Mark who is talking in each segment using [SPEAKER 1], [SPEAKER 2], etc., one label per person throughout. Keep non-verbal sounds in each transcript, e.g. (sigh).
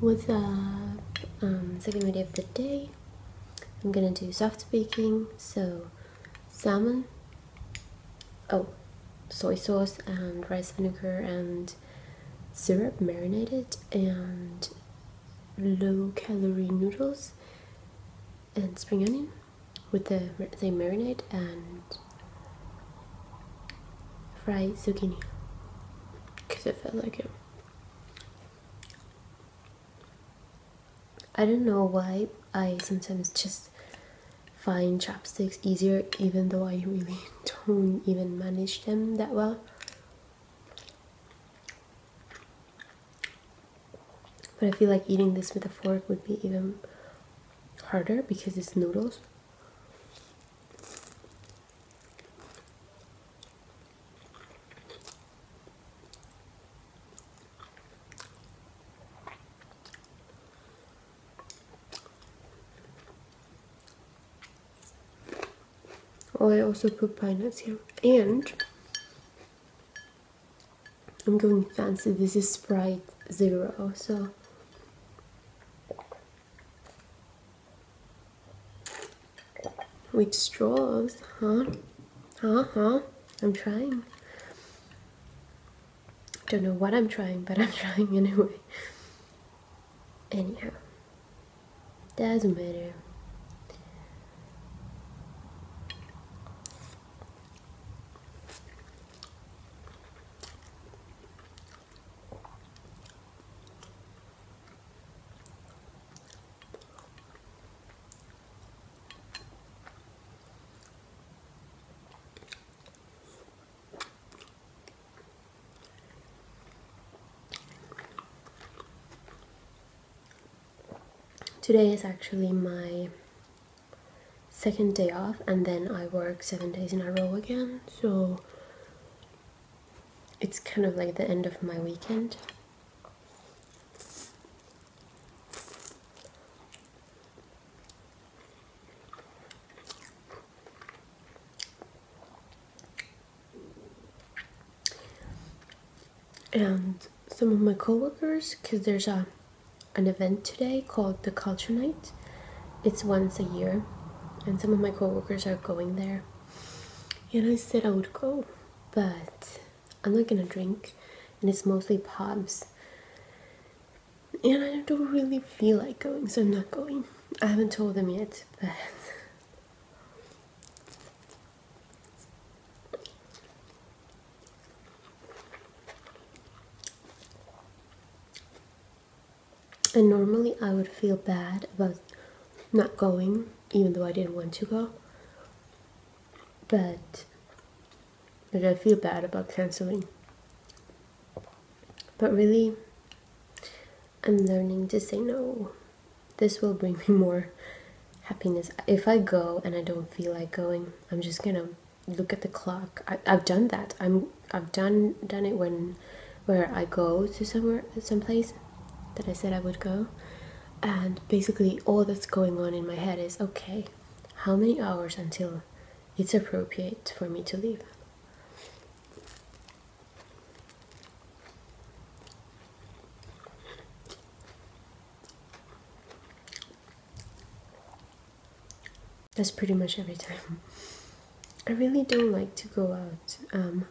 [SPEAKER 1] What's up? Um, second video of the day. I'm gonna do soft speaking. So, salmon. Oh, soy sauce and rice vinegar and syrup marinated and low calorie noodles and spring onion with the same marinade and fried zucchini because I felt like it. I don't know why I sometimes just find chopsticks easier even though I really (laughs) don't even manage them that well. But I feel like eating this with a fork would be even harder because it's noodles. I also put pine nuts here. And I'm going fancy. This is Sprite Zero, so with straws, huh? Uh huh. I'm trying. Don't know what I'm trying, but I'm (laughs) trying anyway. Anyhow, doesn't matter. Today is actually my second day off, and then I work seven days in a row again, so it's kind of like the end of my weekend. And some of my coworkers, because there's a an event today called the Culture Night. It's once a year, and some of my coworkers are going there. And I said I would go, but I'm not gonna drink, and it's mostly pubs. And I don't really feel like going, so I'm not going. I haven't told them yet, but. And normally I would feel bad about not going, even though I didn't want to go. But like I feel bad about canceling. But really, I'm learning to say no. This will bring me more happiness. If I go and I don't feel like going, I'm just gonna look at the clock. I, I've done that. I'm I've done done it when where I go to somewhere someplace that I said I would go. And basically, all that's going on in my head is okay, how many hours until it's appropriate for me to leave? That's pretty much every time. (laughs) I really don't like to go out. Um,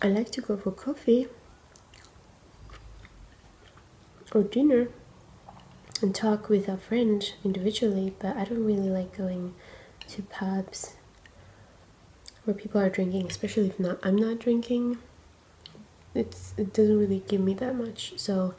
[SPEAKER 1] I like to go for coffee or dinner and talk with our friends individually, but I don't really like going to pubs where people are drinking, especially if not I'm not drinking. It's it doesn't really give me that much. So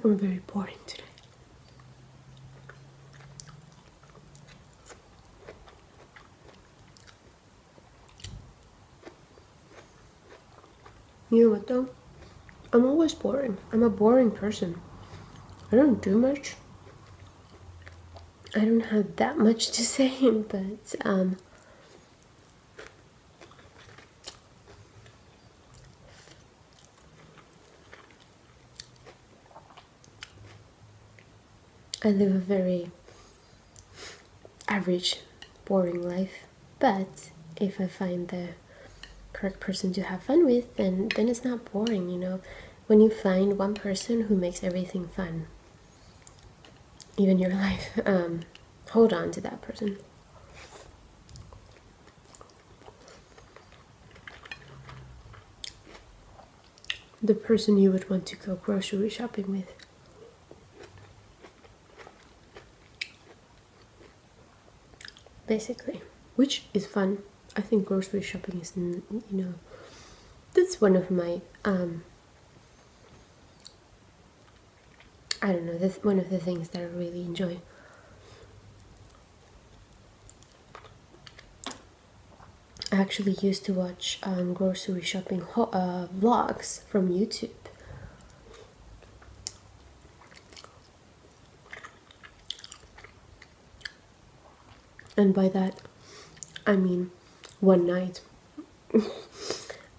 [SPEAKER 1] like I'm very boring today. You know what though? I'm always boring. I'm a boring person. I don't do much. I don't have that much to (laughs) say, but um, I live a very average, boring life. But if I find the correct person to have fun with, then then it's not boring. You know, when you find one person who makes everything fun, even your (laughs) life, um, hold on to that person. The person you would want to go grocery shopping with. Basically, which is fun. I think grocery shopping is, you know, that's one of my um, I don't know, that's one of the things that I really enjoy. I actually used to watch um, grocery shopping uh, vlogs from YouTube. And by that, I mean one night (laughs)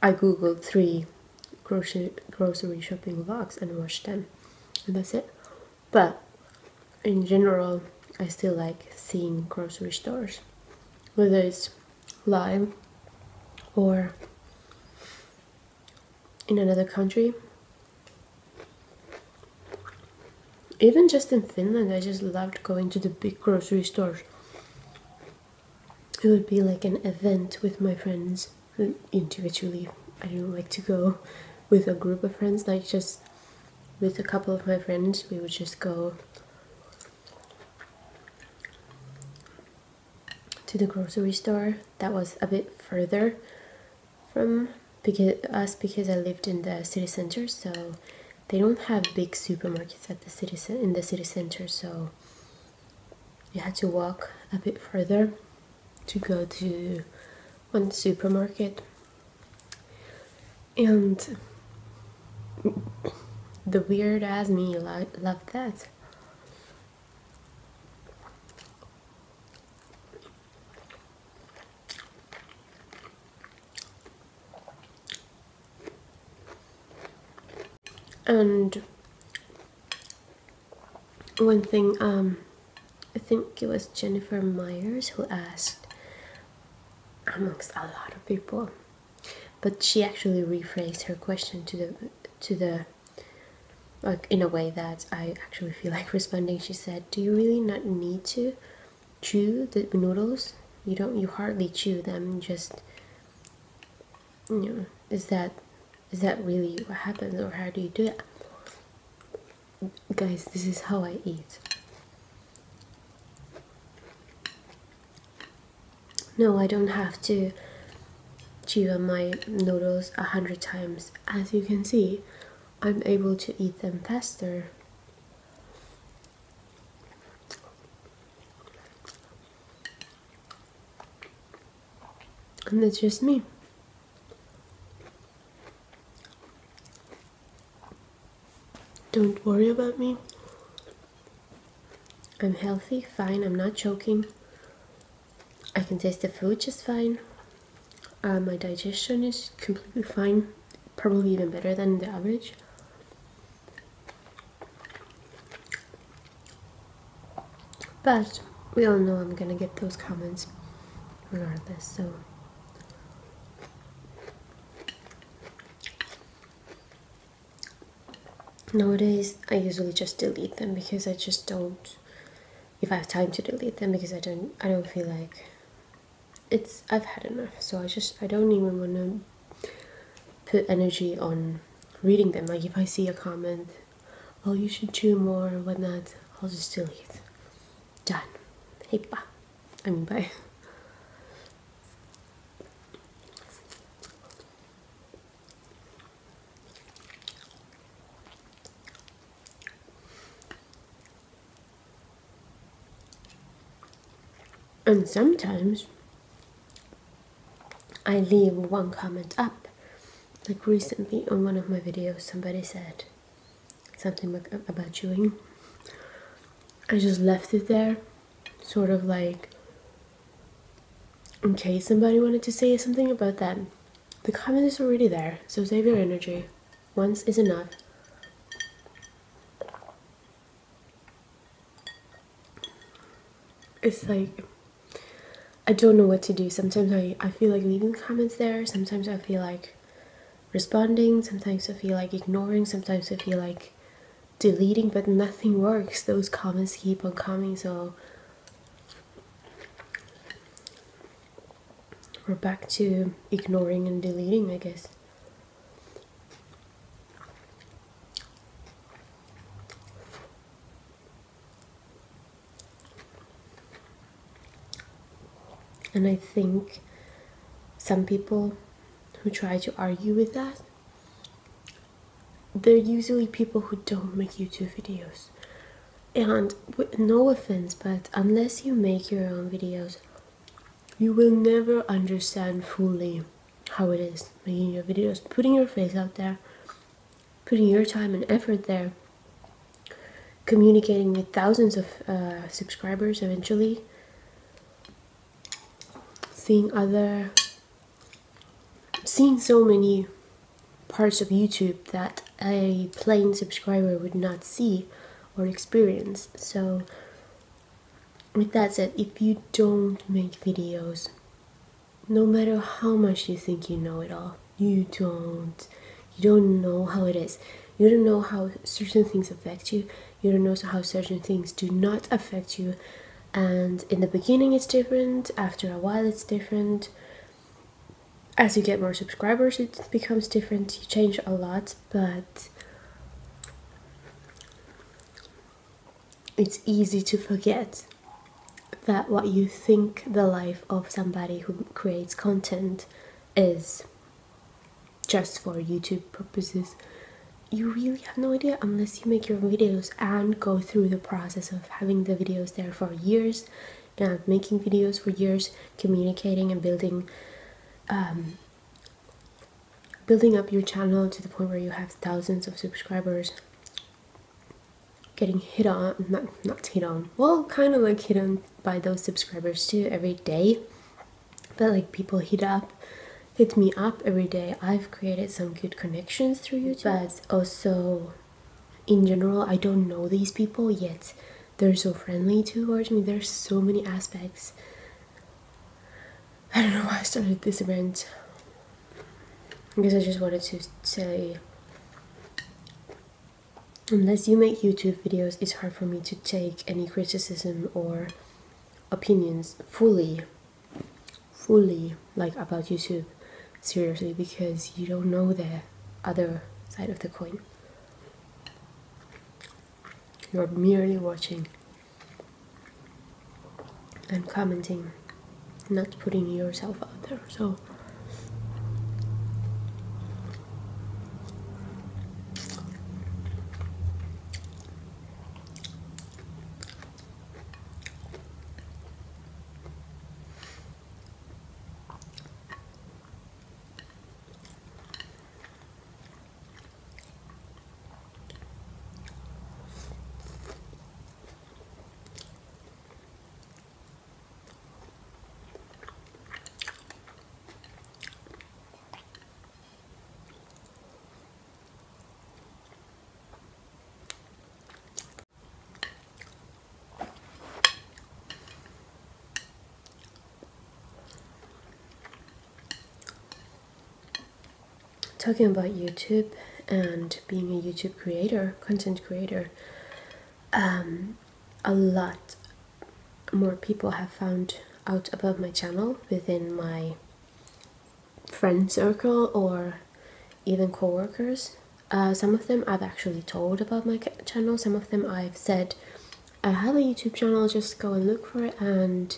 [SPEAKER 1] I googled three grocery grocery shopping vlogs and watched them. And that's it. But in general I still like seeing grocery stores. Whether it's live or in another country. Even just in Finland I just loved going to the big grocery stores it would be like an event with my friends mm, individually. I don't like to go with a group of friends like just with a couple of my friends we would just go to the grocery store. That was a bit further from because, us because I lived in the city center so they don't have big supermarkets at the city in the city center so you had to walk a bit further to go to one supermarket. And the weird ass me lo loved that. And one thing um I think it was Jennifer Myers who asked amongst a lot of people. But she actually rephrased her question to the to the like in a way that I actually feel like responding. She said do you really not need to chew the noodles? You don't you hardly chew them just you know is that is that really what happens or how do you do it? Guys this is how I eat no I don't have to chew on my noodles a hundred times. As you can see I'm able to eat them faster. And that's just me. Don't worry about me. I'm healthy fine I'm not choking I can taste the food just fine. Uh, my digestion is completely fine. Probably even better than the average. But we all know I'm gonna get those comments regardless so. Nowadays I usually just delete them because I just don't if I have time to delete them because I don't I don't feel like it's I've had enough so I just I don't even want to put energy on reading them. Like if I see a comment oh you should chew more or whatnot I'll just delete. Done. Hey bye I mean bye. And sometimes I leave one comment up. Like recently on one of my videos, somebody said something about chewing. I just left it there sort of like in case somebody wanted to say something about that. The comment is already there, so save your energy. Once is enough. It's like I don't know what to do. Sometimes I, I feel like leaving comments there. Sometimes I feel like responding. Sometimes I feel like ignoring. Sometimes I feel like deleting, but nothing works. Those comments keep on coming, so we're back to ignoring and deleting, I guess. And I think some people who try to argue with that, they're usually people who don't make YouTube videos. And no offense, but unless you make your own videos, you will never understand fully how it is making your videos, putting your face out there, putting your time and effort there, communicating with thousands of uh, subscribers eventually seeing other seeing so many parts of YouTube that a plain subscriber would not see or experience. So with that said, if you don't make videos, no matter how much you think you know it all, you don't. You don't know how it is. You don't know how certain things affect you. You don't know how certain things do not affect you and in the beginning it's different after a while it's different. As you get more subscribers it becomes different. You change a lot but it's easy to forget that what you think the life of somebody who creates content is just for YouTube purposes you really have no idea unless you make your videos and go through the process of having the videos there for years. And making videos for years communicating and building um, building up your channel to the point where you have thousands of subscribers getting hit on not not hit on well kind of like hit on by those subscribers too every day. But like people hit up hit me up every day. I've created some good connections through YouTube, but also in general, I don't know these people yet. They're so friendly towards me. There's so many aspects. I don't know why I started this event. I guess I just wanted to say unless you make YouTube videos, it's hard for me to take any criticism or opinions fully, fully like about YouTube seriously because you don't know the other side of the coin. You're merely watching and commenting, not putting yourself out there. So talking about YouTube and being a YouTube creator, content creator, um, a lot more people have found out about my channel within my friend circle or even co-workers. Uh, some of them I've actually told about my channel, some of them I've said I have a YouTube channel, just go and look for it and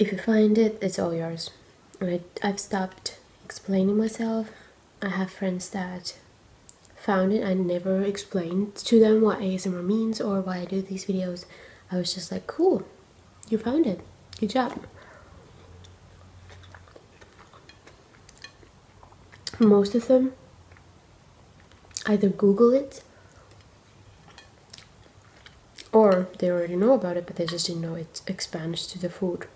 [SPEAKER 1] if you find it, it's all yours. And I, I've stopped explaining myself. I have friends that found it. I never explained to them what ASMR means or why I do these videos. I was just like, cool, you found it. Good job. Most of them either Google it or they already know about it but they just didn't know it expands to the food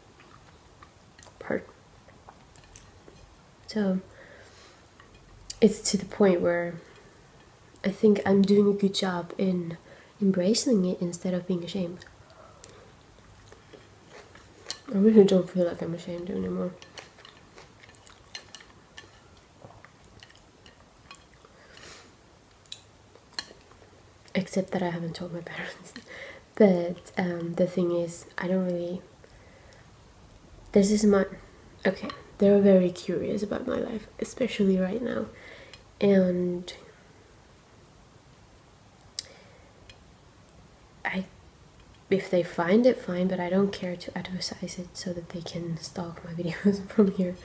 [SPEAKER 1] so it's to the point where I think I'm doing a good job in embracing it instead of being ashamed. I really don't feel like I'm ashamed anymore. Except that I haven't told my (laughs) parents. But um, the thing is, I don't really. This is my. Okay, they're very curious about my life, especially right now. And I if they find it fine but I don't care to advertise it so that they can stalk my (laughs) videos from here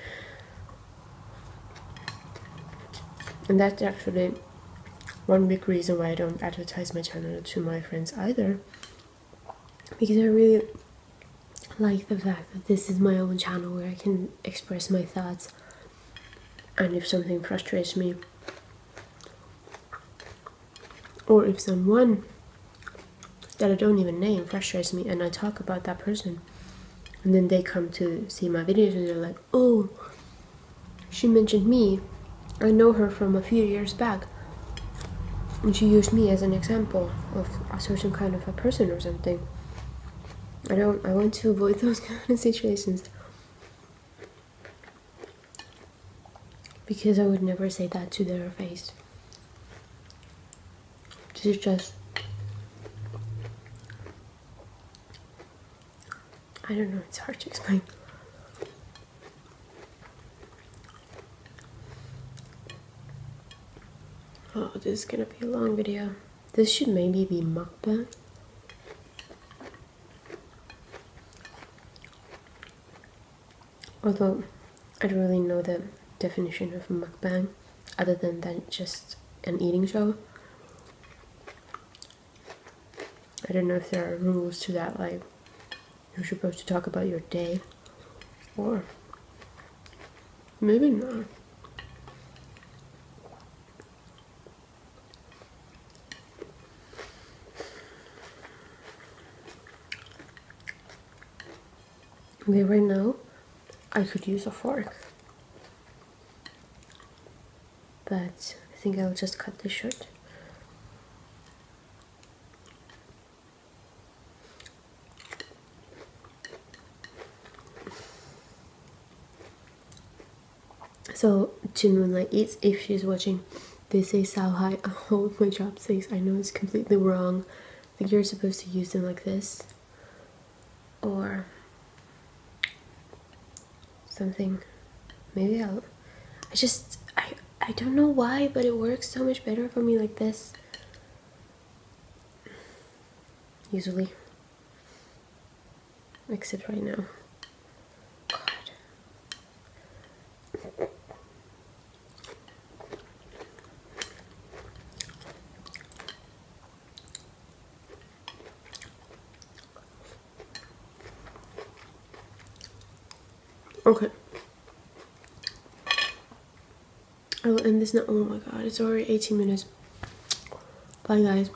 [SPEAKER 1] and that's actually one big reason why I don't advertise my channel to my friends either because I really like the fact that this is my own channel where I can express my thoughts. And if something frustrates me or if someone that I don't even name frustrates me and I talk about that person and then they come to see my videos and they're like oh she mentioned me. I know her from a few years back. And she used me as an example of a certain kind of a person or something I don't I want to avoid (laughs) those kind of situations because I would never say that to their face this is just I don't know, it's hard to explain. Oh, this is gonna be a long video. This should maybe be mukbang. Although, I don't really know the definition of mukbang other than that just an eating show. I don't know if there are rules to that, like you're supposed to talk about your day, or maybe not. Okay, right now I could use a fork, but I think I'll just cut this short. So to Moonlight Eats, if she's watching, they say Sao Hai. (laughs) Oh, my chopsticks. I know it's completely wrong. I think you're supposed to use them like this. Or something. Maybe I'll... I just... I, I don't know why, but it works so much better for me like this. Usually. Except right now. Okay. I will end this now. Oh my god, it's already 18 minutes. Bye, guys.